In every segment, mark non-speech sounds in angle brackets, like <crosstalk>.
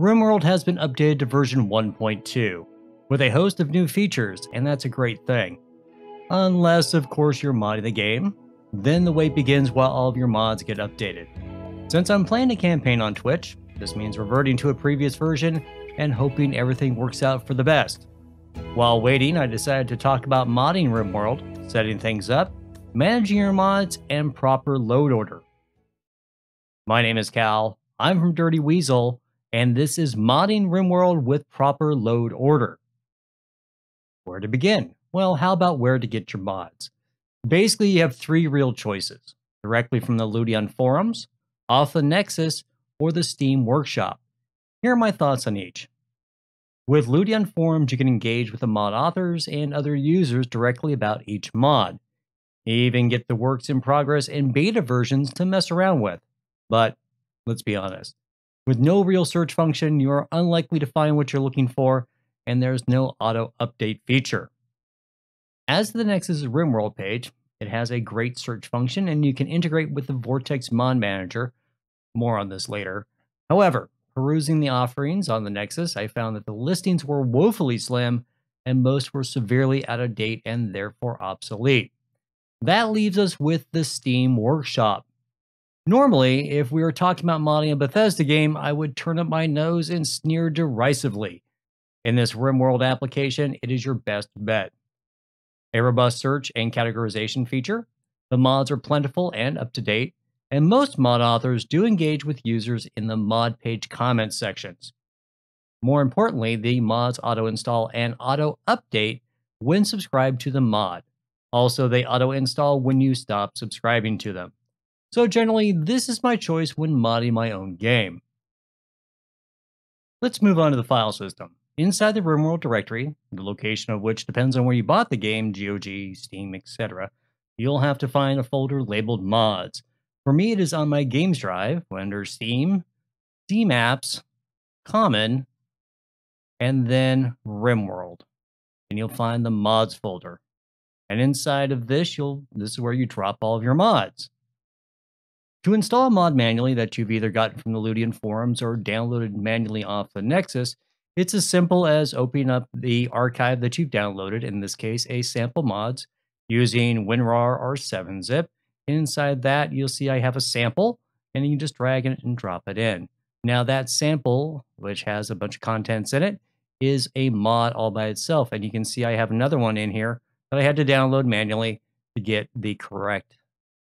RimWorld has been updated to version 1.2 with a host of new features, and that's a great thing. Unless, of course, you're modding the game, then the wait begins while all of your mods get updated. Since I'm playing a campaign on Twitch, this means reverting to a previous version and hoping everything works out for the best. While waiting, I decided to talk about modding RimWorld, setting things up, managing your mods, and proper load order. My name is Cal, I'm from Dirty Weasel, and this is modding RimWorld with proper load order. Where to begin? Well, how about where to get your mods? Basically, you have three real choices directly from the Ludeon forums, off the Nexus, or the Steam Workshop. Here are my thoughts on each. With Ludeon forums, you can engage with the mod authors and other users directly about each mod. You even get the works in progress and beta versions to mess around with. But let's be honest, with no real search function, you are unlikely to find what you're looking for, and there's no auto update feature. As to the Nexus RimWorld page, it has a great search function and you can integrate with the Vortex Mod Manager. More on this later. However, perusing the offerings on the Nexus, I found that the listings were woefully slim and most were severely out of date and therefore obsolete. That leaves us with the Steam Workshop. Normally, if we were talking about modding a Bethesda game, I would turn up my nose and sneer derisively. In this RimWorld application, it is your best bet. A robust search and categorization feature, the mods are plentiful and up to date, and most mod authors do engage with users in the mod page comment sections. More importantly, the mods auto install and auto update when subscribed to the mod. Also, they auto install when you stop subscribing to them. So generally, this is my choice when modding my own game. Let's move on to the file system. Inside the RimWorld directory, the location of which depends on where you bought the game, GOG, Steam, etc., you'll have to find a folder labeled mods. For me, it is on my games drive under Steam, Steam Apps, Common, and then RimWorld. And you'll find the mods folder. And inside of this, you'll this is where you drop all of your mods. To install a mod manually that you've either gotten from the Ludeon forums or downloaded manually off the Nexus, it's as simple as opening up the archive that you've downloaded, in this case, a sample mods, using WinRAR or 7-zip. Inside that, you'll see I have a sample, and you can just drag it and drop it in. Now that sample, which has a bunch of contents in it, is a mod all by itself. And you can see I have another one in here that I had to download manually to get the correct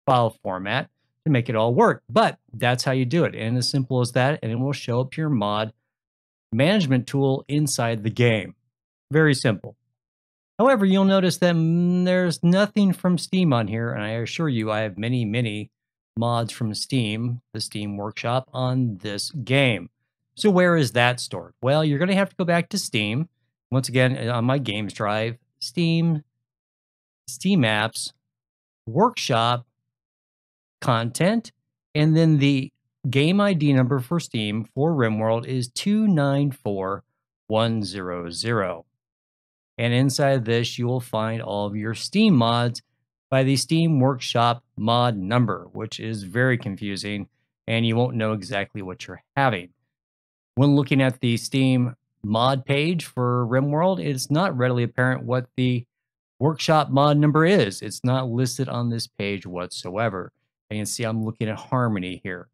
file format to make it all work. But that's how you do it. And as simple as that, and it will show up your mod management tool inside the game. Very simple. However, you'll notice that mm, there's nothing from Steam on here, and I assure you I have many, many mods from Steam, the Steam Workshop, on this game. So where is that stored? Well, you're going to have to go back to Steam. Once again, on my games drive, Steam, Steam Apps, Workshop, content, and then the game ID number for Steam for RimWorld is 294100. And inside this, you will find all of your Steam mods by the Steam Workshop mod number, which is very confusing and you won't know exactly what you're having. When looking at the Steam mod page for RimWorld, it's not readily apparent what the workshop mod number is. It's not listed on this page whatsoever. And you can see I'm looking at Harmony here.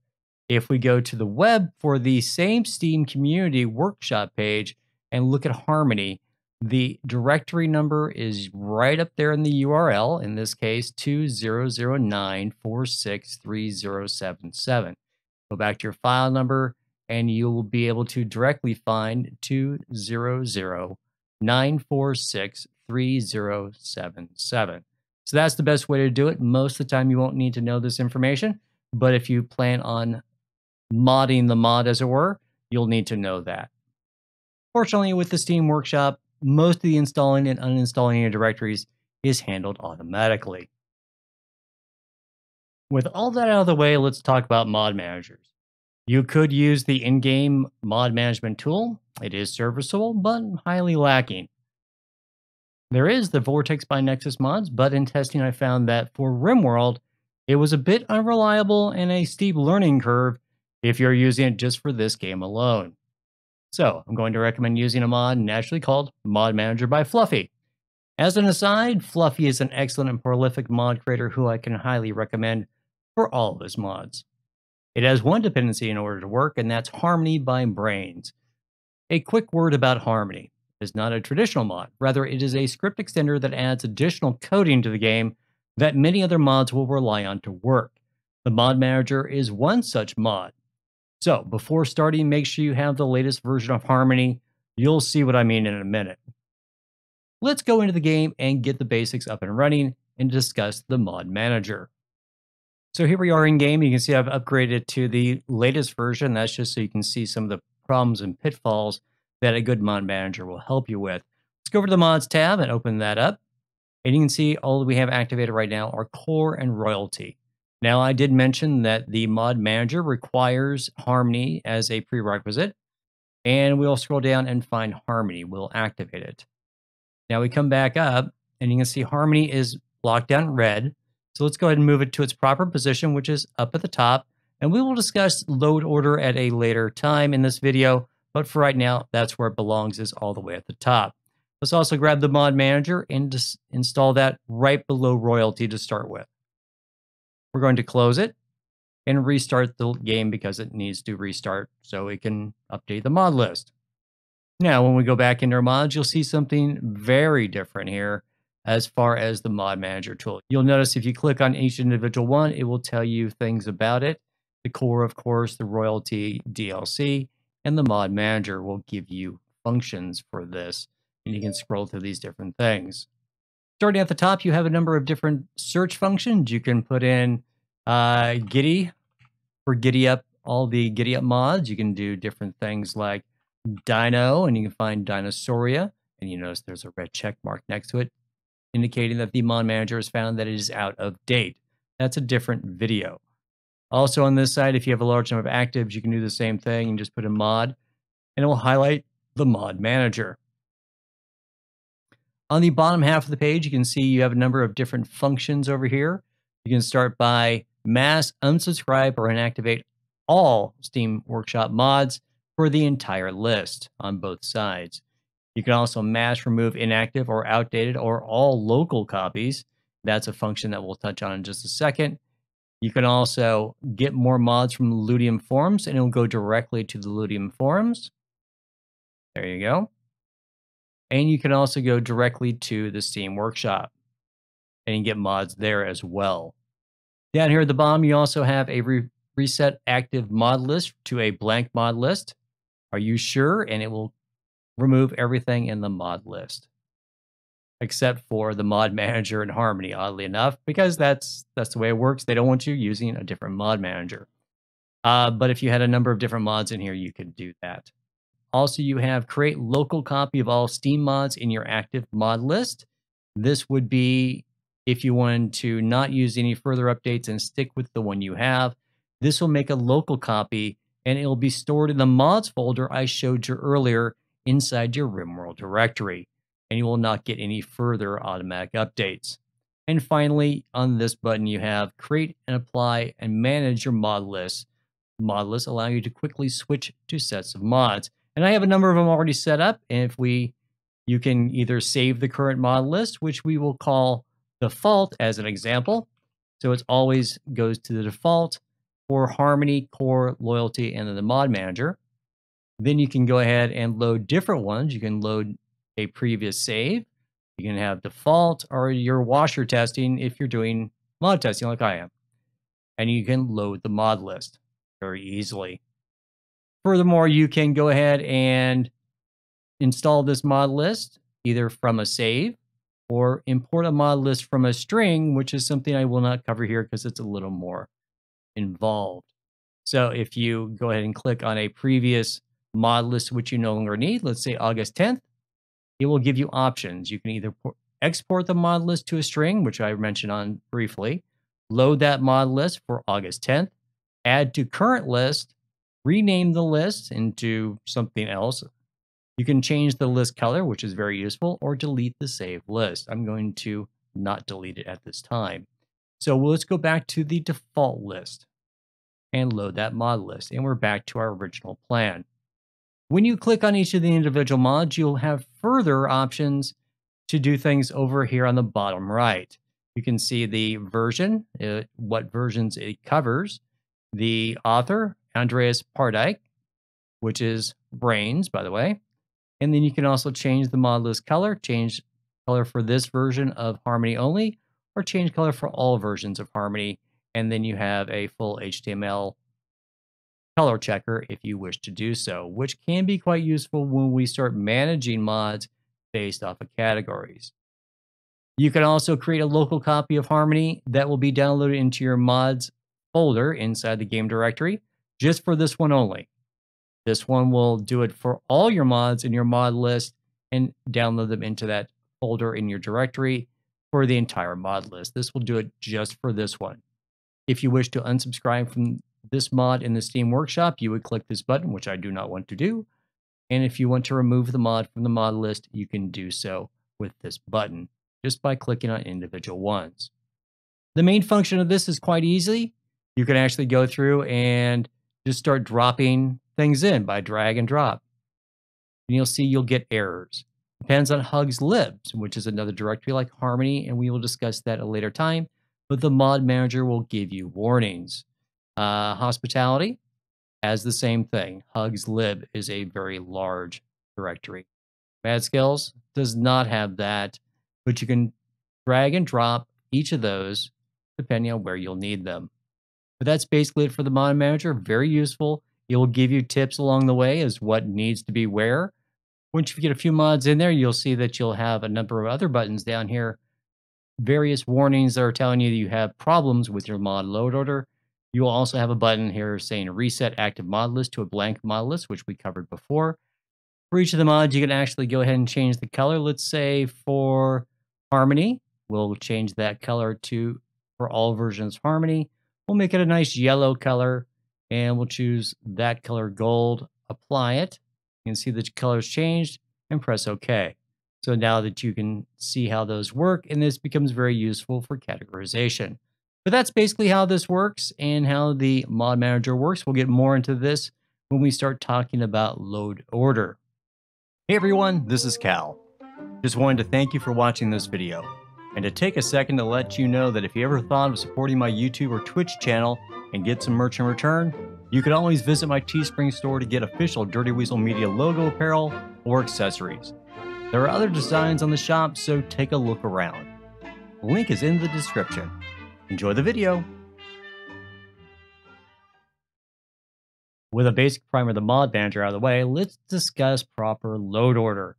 If we go to the web for the same Steam Community Workshop page and look at Harmony, the directory number is right up there in the URL, in this case 2009463077. Go back to your file number and you will be able to directly find 200-946-3077. So that's the best way to do it. Most of the time, you won't need to know this information, but if you plan on modding the mod, as it were, you'll need to know that. Fortunately, with the Steam Workshop, most of the installing and uninstalling your directories is handled automatically. With all that out of the way, let's talk about mod managers. You could use the in-game mod management tool. It is serviceable, but highly lacking. There is the Vortex by Nexus mods, but in testing I found that for RimWorld, it was a bit unreliable and a steep learning curve if you're using it just for this game alone. So I'm going to recommend using a mod naturally called Mod Manager by Fluffy. As an aside, Fluffy is an excellent and prolific mod creator who I can highly recommend for all of his mods. It has one dependency in order to work, and that's Harmony by Brrainz. A quick word about Harmony. Is not a traditional mod. Rather, it is a script extender that adds additional coding to the game that many other mods will rely on to work. The Mod Manager is one such mod. So before starting, make sure you have the latest version of Harmony. You'll see what I mean in a minute. Let's go into the game and get the basics up and running and discuss the mod manager. So here we are in game. You can see I've upgraded to the latest version. That's just so you can see some of the problems and pitfalls that a good mod manager will help you with. Let's go over to the mods tab and open that up. And you can see all that we have activated right now are core and royalty. Now, I did mention that the mod manager requires Harmony as a prerequisite, and we'll scroll down and find Harmony. We'll activate it. Now we come back up, and you can see Harmony is blocked down red. So let's go ahead and move it to its proper position, which is up at the top. And we will discuss load order at a later time in this video, but for right now, that's where it belongs, is all the way at the top. Let's also grab the mod manager and just install that right below royalty to start with. We're going to close it and restart the game because it needs to restart so it can update the mod list. Now, when we go back into our mods, you'll see something very different here as far as the mod manager tool. You'll notice if you click on each individual one, it will tell you things about it. The core, of course, the royalty DLC, and the mod manager will give you functions for this. And you can scroll through these different things. Starting at the top, you have a number of different search functions. You can put in uh, Giddy for Giddy Up, all the Giddy Up mods. You can do different things like Dino, and you can find Dinosauria. And you notice there's a red check mark next to it, indicating that the mod manager has found that it is out of date. That's a different video. Also on this side, if you have a large number of actives, you can do the same thing and just put a mod, and it will highlight the mod manager. On the bottom half of the page, you can see you have a number of different functions over here. You can start by mass unsubscribe or inactivate all Steam Workshop mods for the entire list on both sides. You can also mass remove inactive or outdated or all local copies. That's a function that we'll touch on in just a second. You can also get more mods from Ludeon forums and it'll go directly to the Ludeon forums. There you go. And you can also go directly to the Steam Workshop and get mods there as well. Down here at the bottom, you also have a re reset active mod list to a blank mod list. Are you sure? And it will remove everything in the mod list except for the mod <laughs> manager and Harmony, oddly enough, because that's that's the way it works. They don't want you using a different mod manager. Uh, but if you had a number of different mods in here, you could do that. Also, you have create local copy of all Steam mods in your active mod list. This would be if you wanted to not use any further updates and stick with the one you have. This will make a local copy and it will be stored in the mods folder I showed you earlier inside your RimWorld directory, and you will not get any further automatic updates. And finally, on this button, you have create and apply and manage your mod list. Mod lists allow you to quickly switch to sets of mods. And I have a number of them already set up. And if we, you can either save the current mod list, which we will call default as an example. So it always goes to the default for Harmony, Core, Royalty, and then the mod manager. Then you can go ahead and load different ones. You can load a previous save. You can have default or your washer testing if you're doing mod testing like I am. And you can load the mod list very easily. Furthermore, you can go ahead and install this mod list either from a save or import a mod list from a string, which is something I will not cover here because it's a little more involved. So if you go ahead and click on a previous mod list which you no longer need, let's say August 10th, it will give you options. You can either export the mod list to a string, which I mentioned on briefly, load that mod list for August 10th, add to current list, rename the list into something else. You can change the list color, which is very useful, or delete the saved list. I'm going to not delete it at this time. So let's go back to the default list and load that mod list. And we're back to our original plan. When you click on each of the individual mods, you'll have further options to do things over here on the bottom right. You can see the version, uh, what versions it covers, the author, Andreas Pardike, which is Brrainz, by the way. And then you can also change the mod list color, change color for this version of Harmony only, or change color for all versions of Harmony. And then you have a full HTML color checker if you wish to do so, which can be quite useful when we start managing mods based off of categories. You can also create a local copy of Harmony that will be downloaded into your mods folder inside the game directory just for this one only. This one will do it for all your mods in your mod list and download them into that folder in your directory for the entire mod list. This will do it just for this one. If you wish to unsubscribe from this mod in the Steam Workshop, you would click this button, which I do not want to do. And if you want to remove the mod from the mod list, you can do so with this button just by clicking on individual ones. The main function of this is quite easy. You can actually go through and just start dropping things in by drag and drop. And you'll see you'll get errors. Depends on Hugs Libs, which is another directory like Harmony, and we will discuss that at a later time. But the mod manager will give you warnings. Uh, hospitality has the same thing. Hugs lib is a very large directory. Mad Skills does not have that, but you can drag and drop each of those depending on where you'll need them. But that's basically it for the mod manager. Very useful. It will give you tips along the way as what needs to be where. Once you get a few mods in there, you'll see that you'll have a number of other buttons down here. Various warnings that are telling you that you have problems with your mod load order. You will also have a button here saying reset active mod list to a blank mod list, which we covered before. For each of the mods, you can actually go ahead and change the color. Let's say for Harmony, we'll change that color to, for all versions Harmony, we'll make it a nice yellow color and we'll choose that color gold, apply it. You can see the colors changed and press OK. So now that you can see how those work, and this becomes very useful for categorization. But that's basically how this works and how the mod manager works. We'll get more into this when we start talking about load order. Hey everyone, this is Cal. Just wanted to thank you for watching this video and to take a second to let you know that if you ever thought of supporting my YouTube or Twitch channel and get some merch in return, you can always visit my Teespring store to get official Dirty Weasel Media logo apparel or accessories. There are other designs on the shop, so take a look around. The link is in the description. Enjoy the video! With a basic primer of the mod manager out of the way, let's discuss proper load order.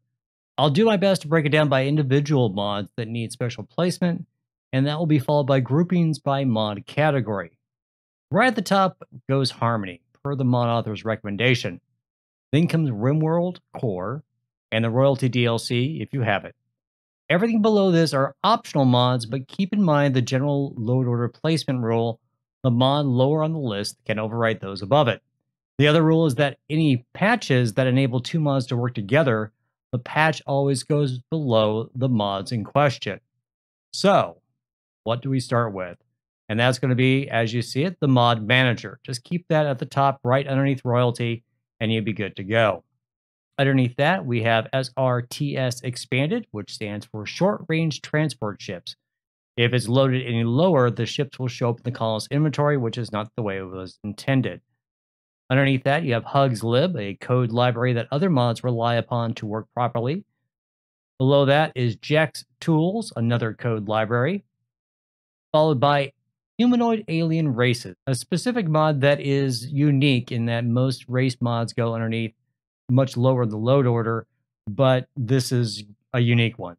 I'll do my best to break it down by individual mods that need special placement, and that will be followed by groupings by mod category. Right at the top goes Harmony, per the mod author's recommendation. Then comes RimWorld Core, and the Royalty DLC if you have it. Everything below this are optional mods, but keep in mind the general load order placement rule. The mod lower on the list can overwrite those above it. The other rule is that any patches that enable two mods to work together, the patch always goes below the mods in question. So, what do we start with? And that's going to be, as you see it, the mod manager. Just keep that at the top right underneath royalty, and you'll be good to go. Underneath that, we have SRTS expanded, which stands for short range transport ships. If it's loaded any lower, the ships will show up in the colonist inventory, which is not the way it was intended. Underneath that, you have Hugs Lib, a code library that other mods rely upon to work properly. Below that is Jex Tools, another code library, followed by Humanoid Alien Races, a specific mod that is unique in that most race mods go underneath much lower the load order, but this is a unique one.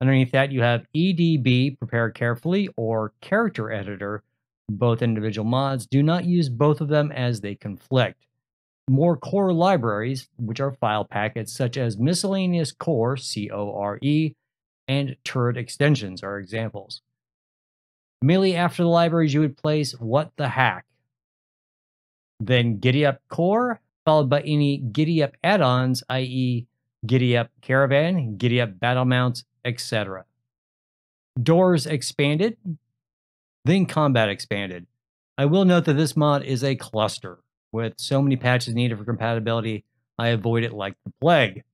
Underneath that, you have EDB, prepare carefully, or character editor. Both individual mods do not use both of them as they conflict. More core libraries, which are file packets such as miscellaneous core, C O R E, and turret extensions are examples. Immediately after the libraries, you would place what the hack. Then Giddy Up Core, followed by any Giddy Up add-ons, i.e. Giddy Up Caravan, Giddy Up Battle Mounts, etc. Doors expanded, then Combat expanded. I will note that this mod is a cluster with so many patches needed for compatibility. I avoid it like the plague.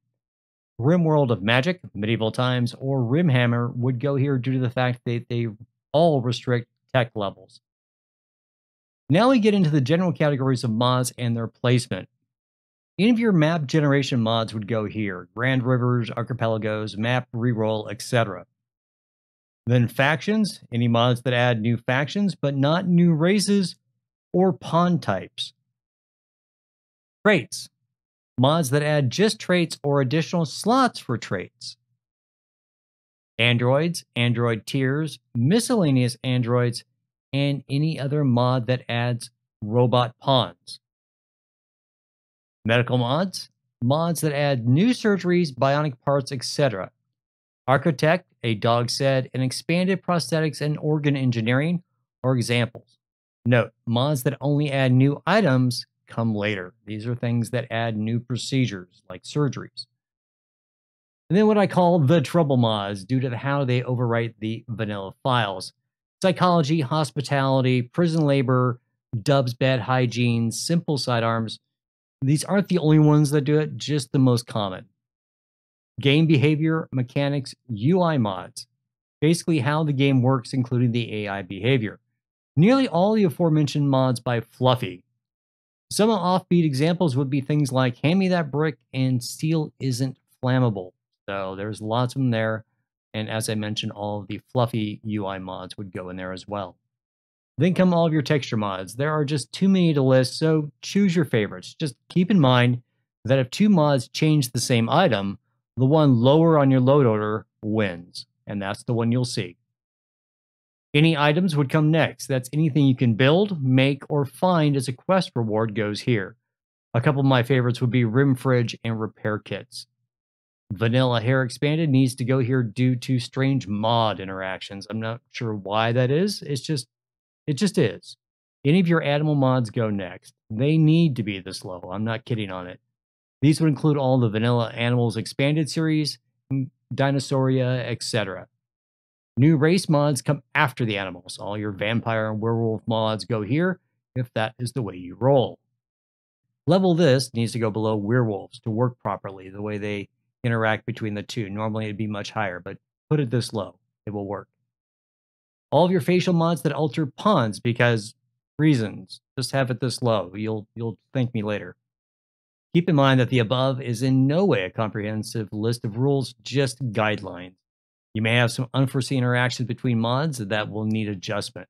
RimWorld of Magic, Medieval Times, or Rimhammer would go here due to the fact that they all restrict tech levels. Now we get into the general categories of mods and their placement. Any of your map generation mods would go here Grand Rivers, Archipelagos, Map Reroll, etc. Then factions, any mods that add new factions but not new races or pawn types. Traits, mods that add just traits or additional slots for traits. Androids, Android tiers, miscellaneous androids, and any other mod that adds robot pawns. Medical mods, mods that add new surgeries, bionic parts, etc. Architect, a dog said, and expanded prosthetics and organ engineering are examples. Note, mods that only add new items come later. These are things that add new procedures like surgeries. And then what I call the trouble mods due to how they overwrite the vanilla files. Psychology, hospitality, prison labor, dubs, bad hygiene, simple sidearms. These aren't the only ones that do it, just the most common. Game behavior, mechanics, UI mods. Basically how the game works, including the AI behavior. Nearly all the aforementioned mods by Fluffy, some offbeat examples would be things like hand me that brick and steel isn't flammable. So there's lots of them there. And as I mentioned, all of the fluffy UI mods would go in there as well. Then come all of your texture mods. There are just too many to list, so choose your favorites. Just keep in mind that if two mods change the same item, the one lower on your load order wins, and that's the one you'll see. Any items would come next. That's anything you can build, make, or find as a quest reward goes here. A couple of my favorites would be Rim Fridge and Repair Kits. Vanilla Hair Expanded needs to go here due to strange mod interactions. I'm not sure why that is. It's just, it just is. Any of your animal mods go next. They need to be this low. I'm not kidding on it. These would include all the Vanilla Animals Expanded series, mm, Dinosauria, etc. New race mods come after the animals. All your vampire and werewolf mods go here if that is the way you roll. Level this needs to go below werewolves to work properly, the way they interact between the two. Normally it'd be much higher, but put it this low. It will work. All of your facial mods that alter pawns because reasons. Just have it this low. You'll you'll thank me later. Keep in mind that the above is in no way a comprehensive list of rules, just guidelines. You may have some unforeseen interactions between mods that will need adjustment.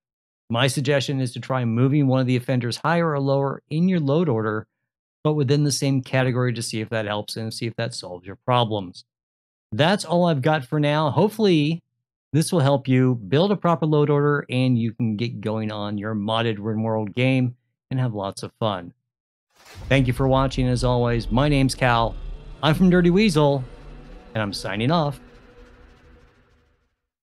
My suggestion is to try moving one of the offenders higher or lower in your load order, but within the same category to see if that helps and see if that solves your problems. That's all I've got for now. Hopefully, this will help you build a proper load order and you can get going on your modded RimWorld game and have lots of fun. Thank you for watching as always. My name's Cal. I'm from Dirty Weasel, and I'm signing off.